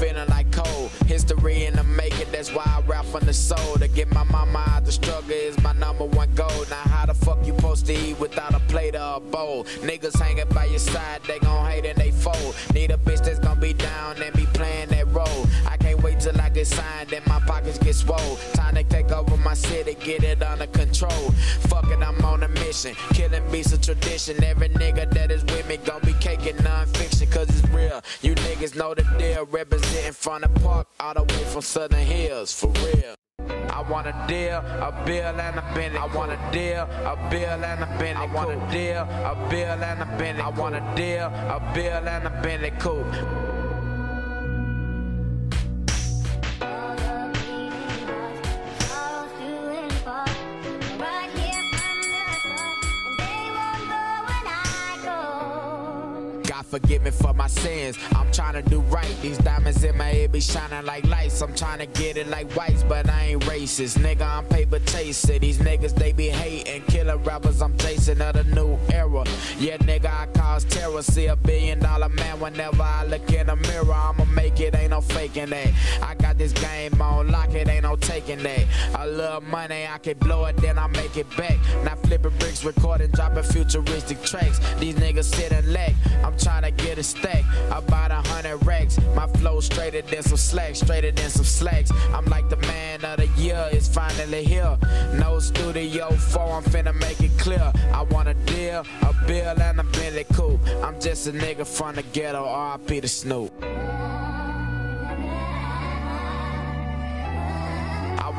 feeling like cold. History in the making, that's why I rap from the soul. To get my mama out the struggle is my number one goal. Now how the fuck you supposed to eat without a plate or a bowl? Niggas hanging by your side, they gon' hate and they fold. Need a bitch that's gon' be down and be playing that role. I can't wait till I get signed and my pockets get swole. Time to take over my city, get it under control. Fuck it, I'm on a mission. Killing beats a tradition. Every nigga that is with me gon' be caking non-fiction, cause it's real. You know the deal. Representing from the park all the way from Southern Hills, for real. I want a deal, a bill and a Bentley. I want a deal, a bill and a Bentley. I want a deal, a bill and a Bentley. I want a deal, a bill and a Bentley coupe. God forgive me for my sins. I'm trying to do right. These diamonds in my head be shining like lights. I'm trying to get it like whites, but I ain't racist. Nigga, I'm paper chaser. These niggas, they be hating. Killing rappers, I'm chasing of the new era. Yeah, nigga, I cause terror. See a billion dollar man whenever I look in the mirror. I'ma make it, ain't no faking that. I got this game on lock, it ain't taking that. I love money, I can blow it, then I make it back. Now flipping bricks, recording, dropping futuristic tracks. These niggas sit and lag. I'm trying to get a stack. About a hundred racks. My flow straighter than some slacks, straighter than some slacks. I'm like the man of the year, it's finally here. No studio four, I'm finna make it clear. I want a deal, a bill, and a Bentley coupe. I'm just a nigga from the ghetto, RIP to Snoop.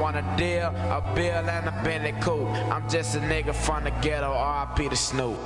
Want a deal, a bill, and a Bentley coupe. I'm just a nigga from the ghetto, RIP to Snoop.